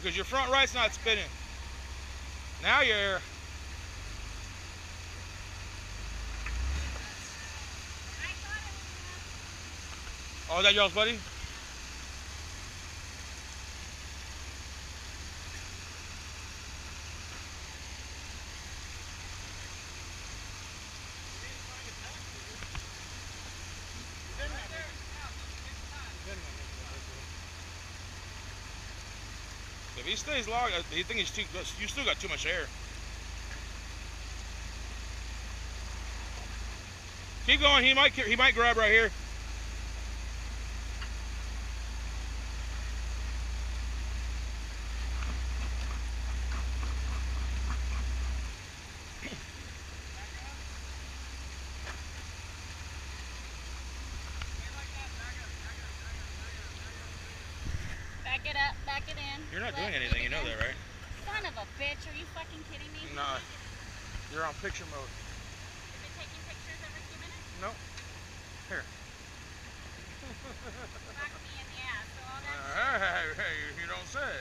because your front right's not spinning. Now you're. Oh, is that y'all's buddy? Stays long, uh, you think he's too. You still got too much air. Keep going. He might. He might grab right here. Back it up, back it in. You're not Left, doing anything. Know that, right? Son of a bitch, are you fucking kidding me? Nah. You're on picture mode. Is it taking pictures every few minutes? No. Here. Knock me in the ass. So all that Uh, hey, hey, you don't say.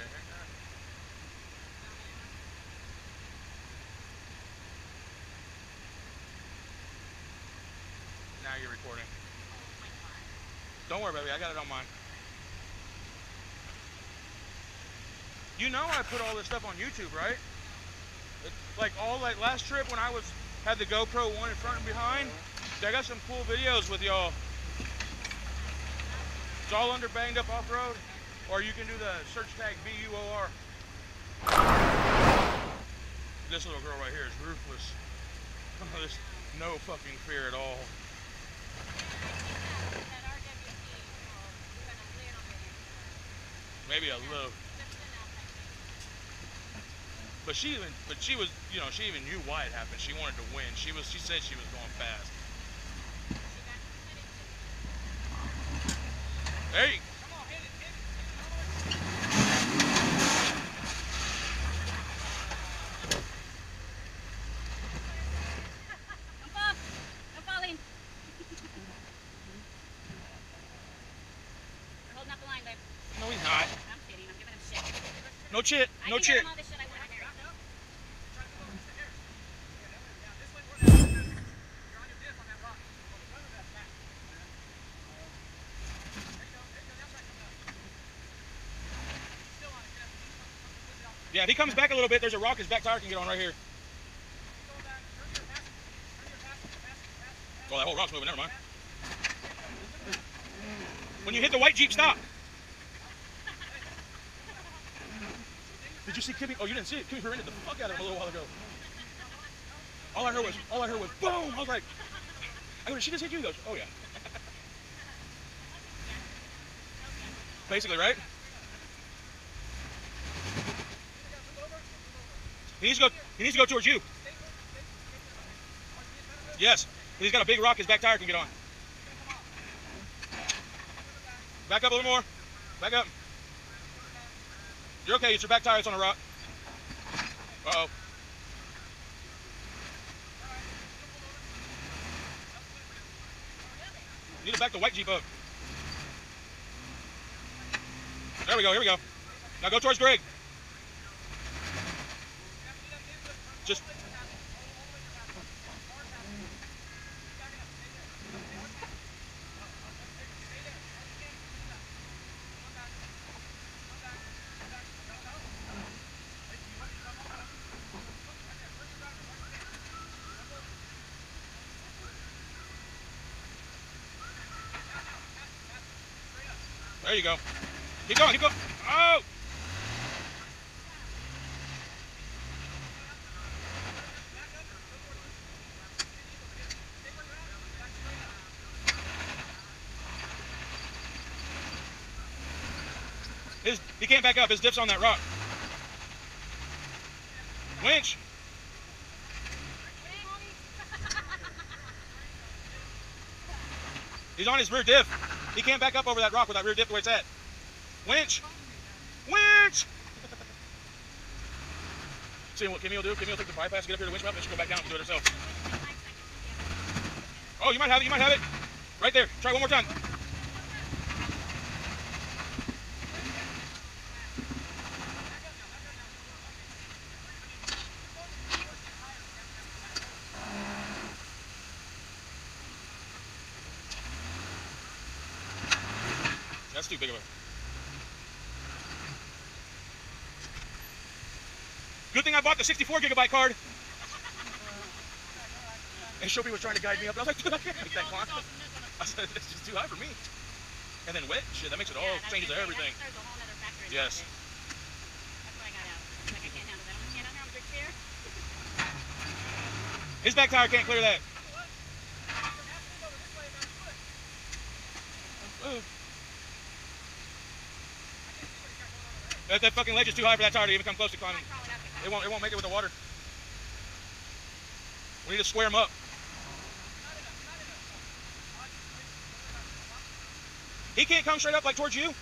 Now you're recording. Oh. Don't worry, baby. I got it on mine. You know I put all this stuff on YouTube, right? Like all like last trip when I was had the GoPro one in front and behind. I got some cool videos with y'all. It's all under banged up off road, or you can do the search tag B U O R. This little girl right here is ruthless. There's no fucking fear at all. Maybe a little. Just enough, I think. But she even, but she was, you know, she even knew why it happened. She wanted to win. She was, she said she was going fast. She got committed to Hey, Don't fall. Don't fall in. We're holding up the line, babe. no, he's not. I'm kidding. I'm giving him shit. No chit, no chit. him all this shit I want to hear. Yeah, if he comes back a little bit, there's a rock his back tire can get on right here. Oh, that whole rock's moving. Never mind. When you hit the white Jeep, stop. Did you see Kimmy? Oh, you didn't see it. Kimmy rented the fuck out of him a little while ago. All I heard was, all I heard was, boom. I was like, I go, she just hit you? He goes, oh yeah. Basically, right? He needs to go. He needs to go towards you. Yes. He's got a big rock. His back tire can get on. Back up a little more. Back up. You're okay. It's your back tire. It's on a rock. Uh oh. You need to back the white Jeep up. There we go. Here we go. Now go towards Greg. Going. Keep going. Oh. His, he can't back up. His dip's on that rock. Winch. He's on his rear diff. He can't back up over that rock with that rear diff the way it's at. Winch. Winch. See what Kimmy will do? Kimmy will take the bypass, get up here to winch mount, and she'll go back down and do it herself. Oh, you might have it. You might have it. Right there. Try one more time. That's too big of a. Good thing I bought the 64 gigabyte card. And Shelby was trying to guide me up. I was like, dude, I can't make that climb. I said, it's just too high for me. And then wet shit, that makes it all Yeah, changes say, everything. That a whole nother factor Yes. it. That's what I got out. Like I can't handle that. I'm gonna stand out here on a big chair. His back tire can't clear that. That, that fucking ledge is too high for that tire to even come close to climbing. It. Won't, it won't make it with the water. We need to square them up. He can't come straight up like towards you.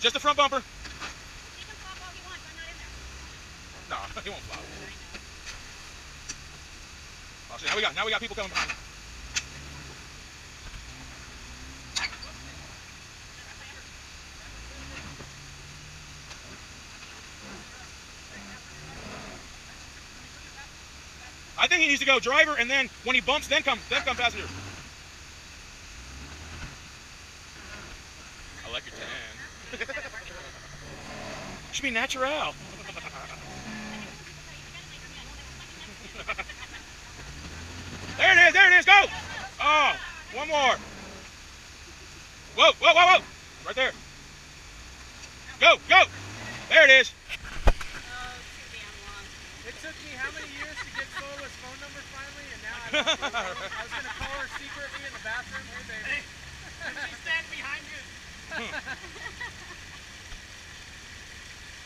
Just the front bumper. He. No, he won't fly. Oh, see, now we got now we got people coming behind. Needs to go driver, and then when he bumps, then come then come passenger. I like your tan. Should be natural. There it is, there it is, go! Oh, one more. Whoa, whoa, whoa, whoa! Right there. Go, go! There it is. Oh, too damn long. It took me how many years to get Sola's phone number finally, and now I have to. I was gonna call her secretly in the bathroom. Hey, baby. She's standing behind you.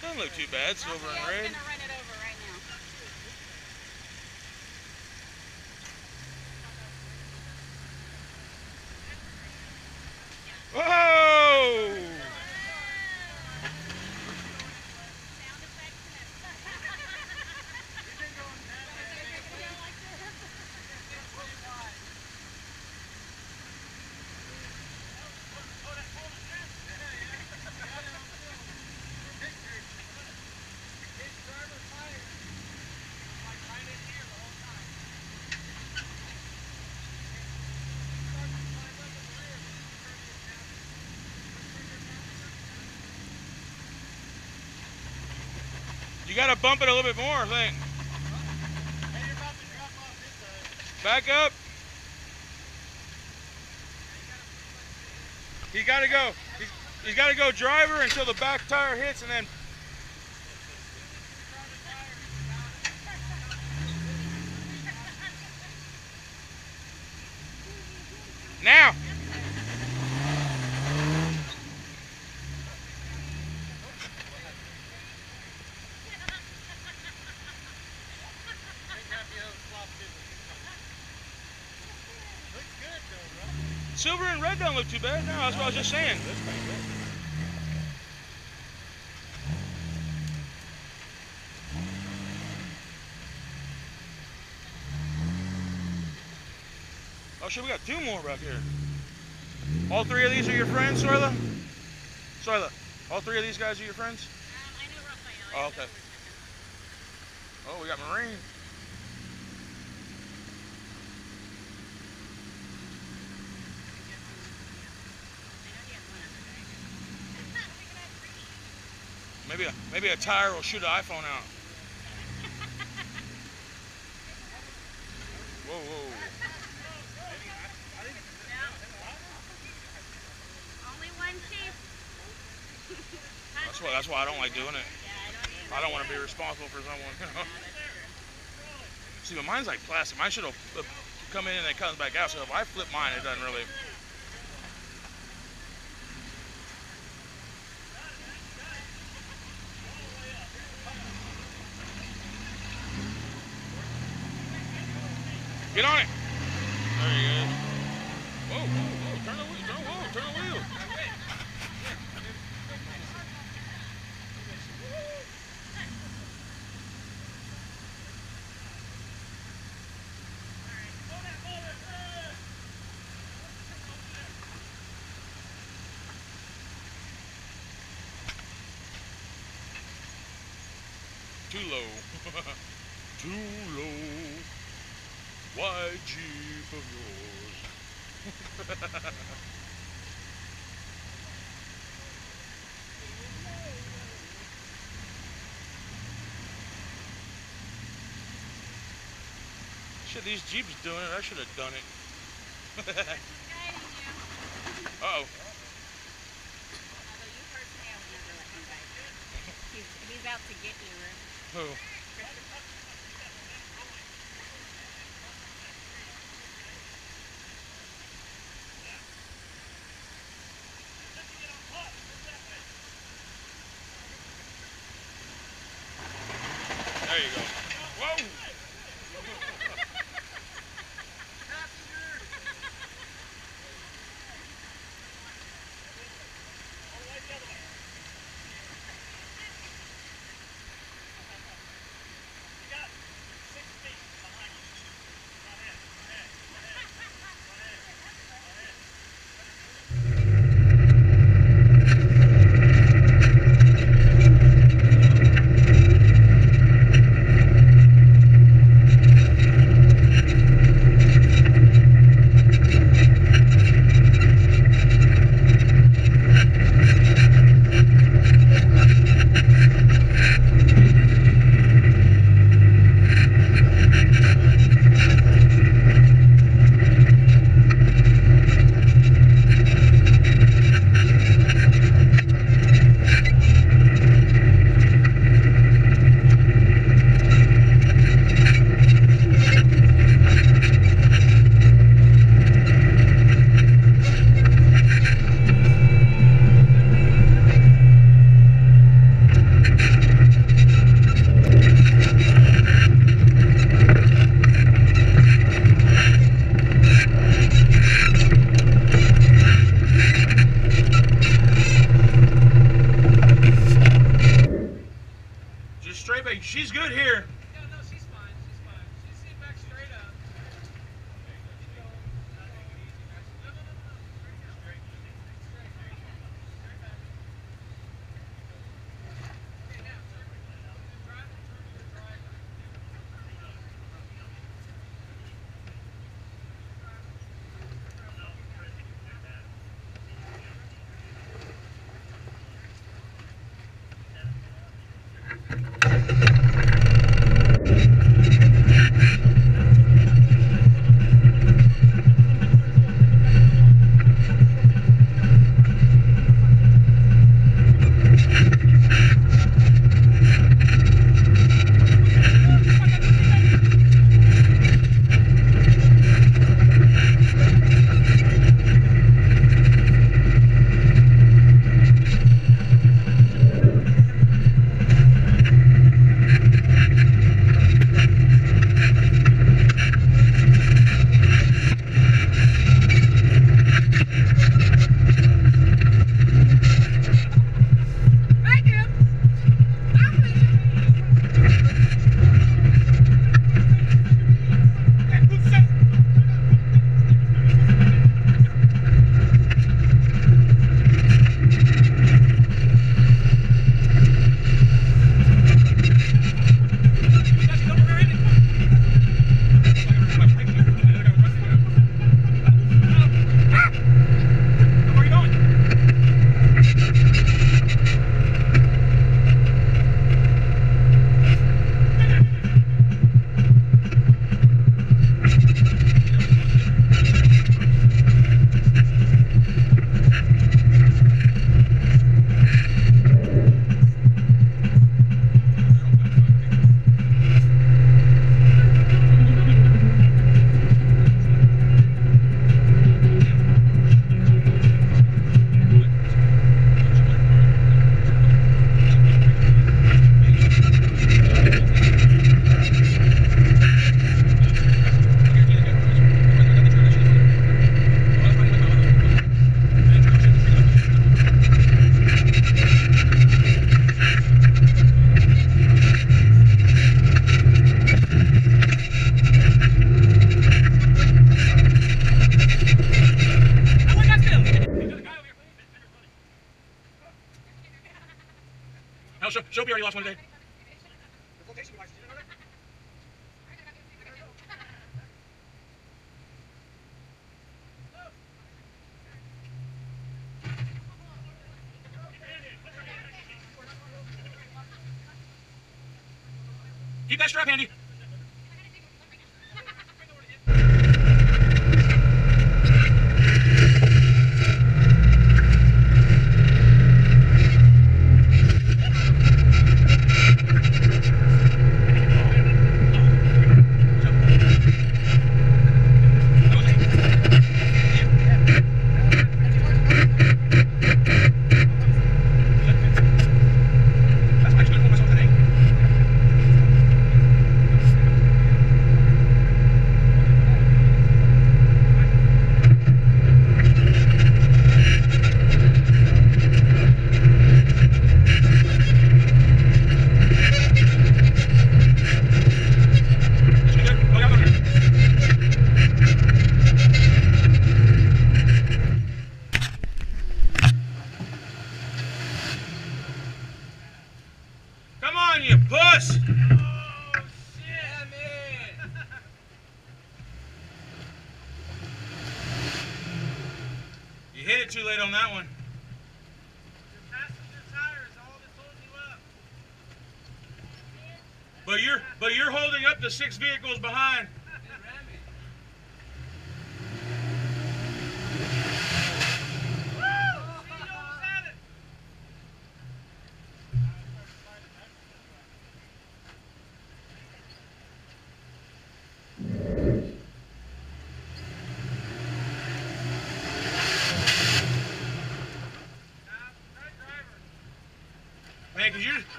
Doesn't look too bad, silver and Raphael's red. gonna run it over right now. Whoa! Sound effects and You gotta bump it a little bit more, I think. Back up. He gotta go. He's, he's gotta go driver until the back tire hits, and then. Now. Hey, Raphael, flop too. Looks good though, bro. Silver and red don't look too bad. No, that's what I was just saying. Oh shit, we got two more back here. All three of these are your friends, Soyla? Soyla, all three of these guys are your friends? Um, I know Raphael. Oh, okay. Oh, we got Marine. he has one other guy. We could have three. Maybe a tire will shoot an iPhone out. Whoa, whoa. Only one chief. That's why that's why I don't like doing it. I don't either. I don't want to be responsible for someone. You know? Yeah, that's true. See, but mine's like plastic. Mine should have come in and then comes back out. So if I flip mine, it doesn't really. Get on it. There he is. these Jeeps doing it. I should have done it. Uh-oh. She's good here.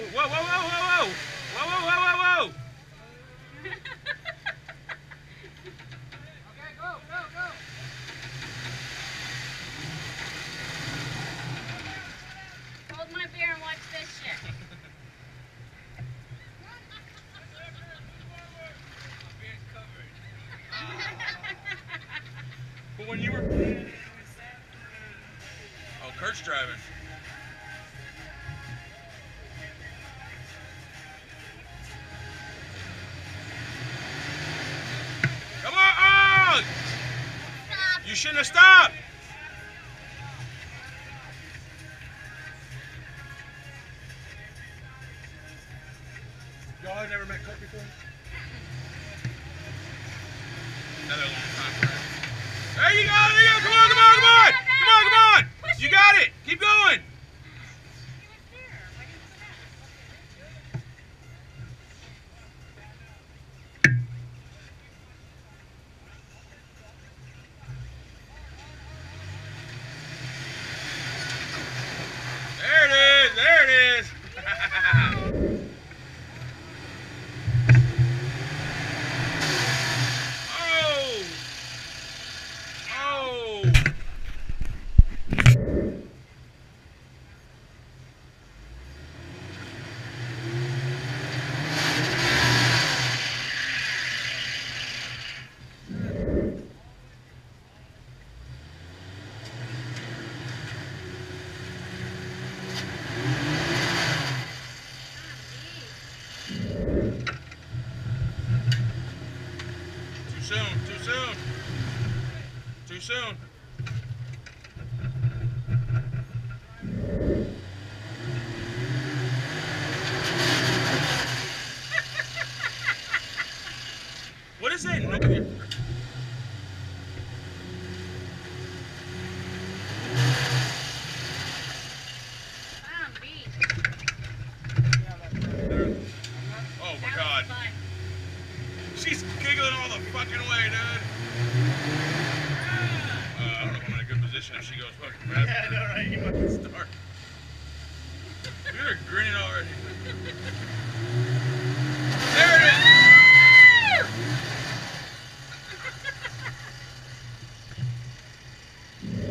uou, uou, uou, uou, uou, uou, uou, uou.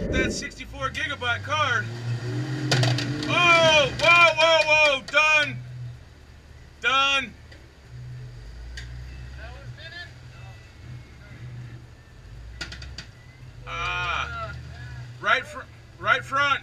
with that 64 gigabyte card. Whoa! whoa, whoa, whoa, done. Done. Ah, uh, right, fr right front.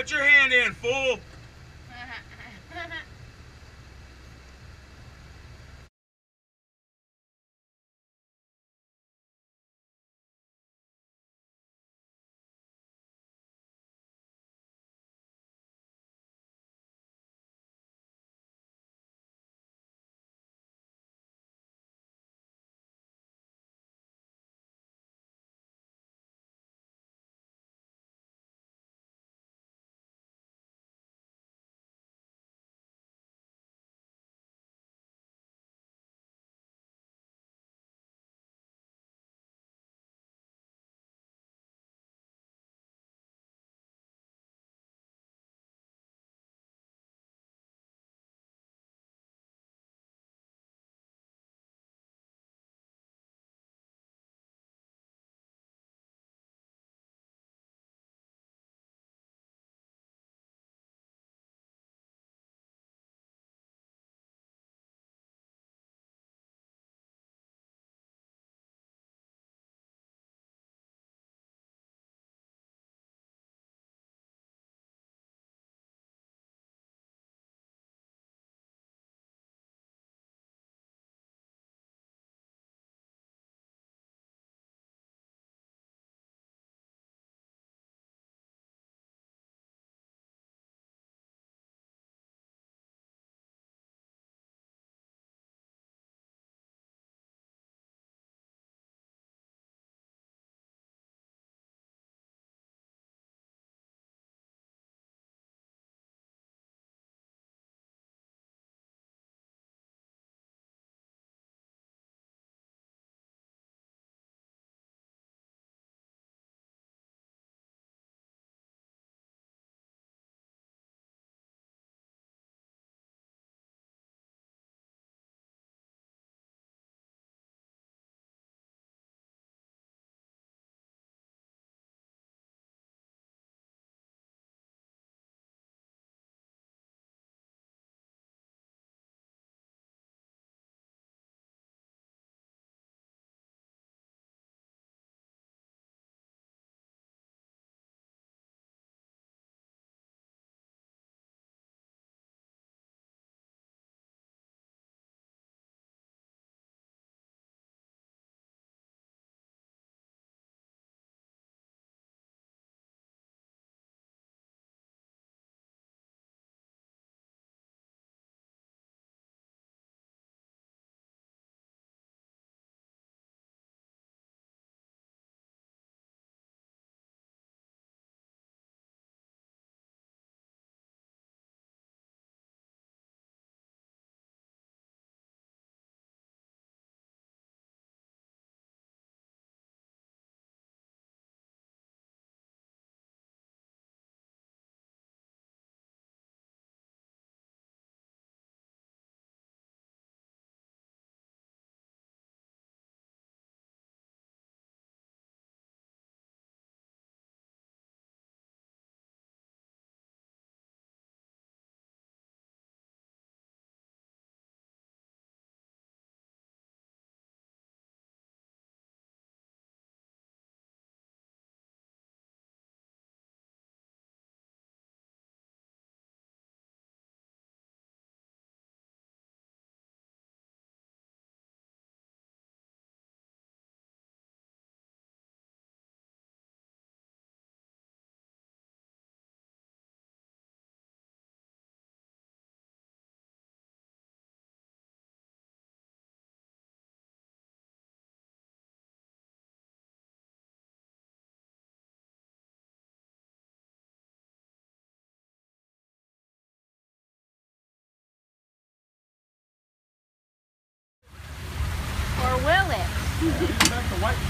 Put your hand in, fool. It? The white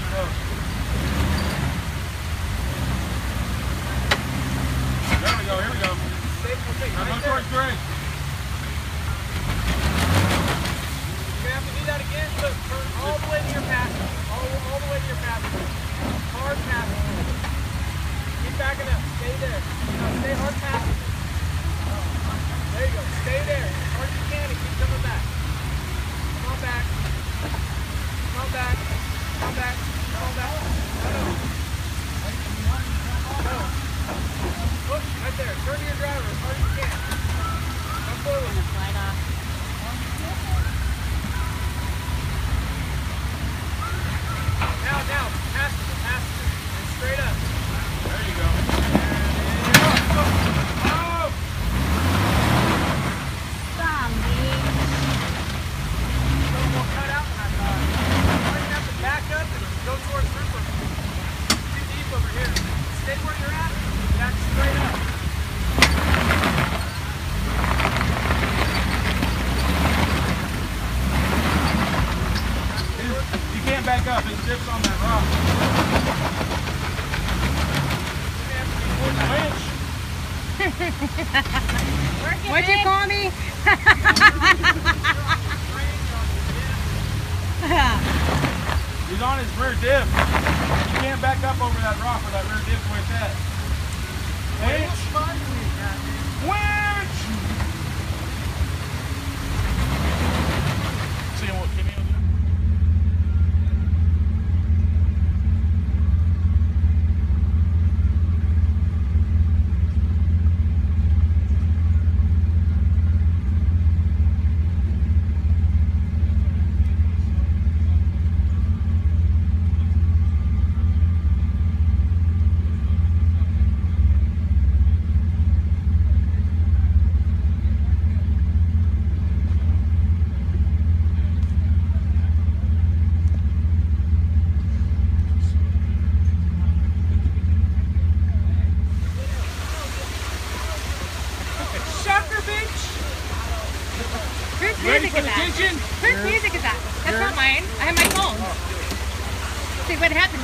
what happened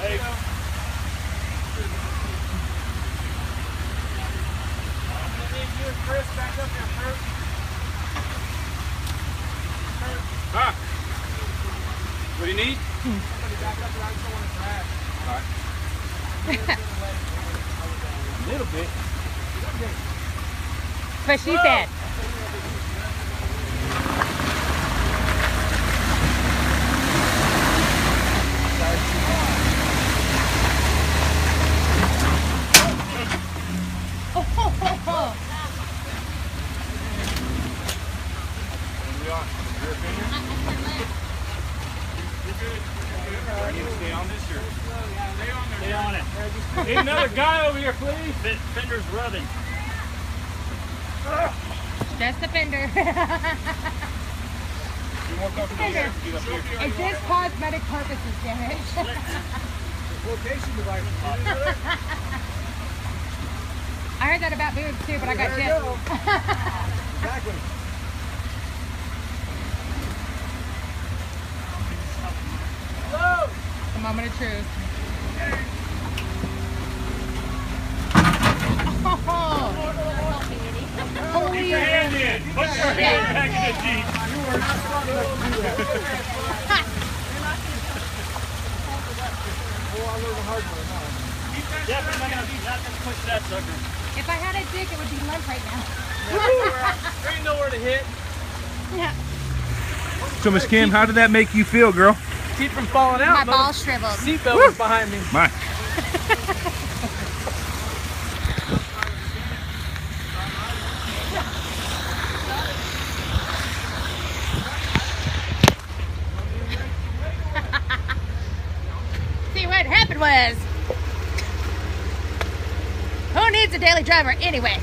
hey. Chris back up here, Kurt. Kurt. What do you need? Back up. I just don't want to crash. All right. A little bit. But she said. It's just cosmetic purposes, damn it. Device. I heard that about boobs too, but I got chipped. Go. exactly. The moment of truth. If I had a dick, it would be limp right now. there ain't nowhere to hit. Yeah. So, Miss Kim, how did that make you feel, girl? Keep from falling out. My ball shriveled. Seatbelt was behind me. My. anyway.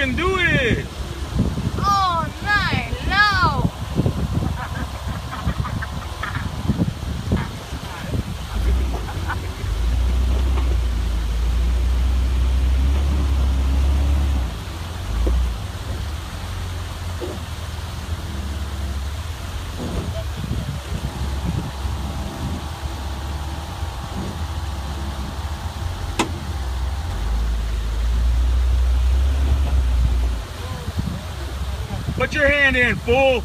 Can do it! Oh, no, no. Put your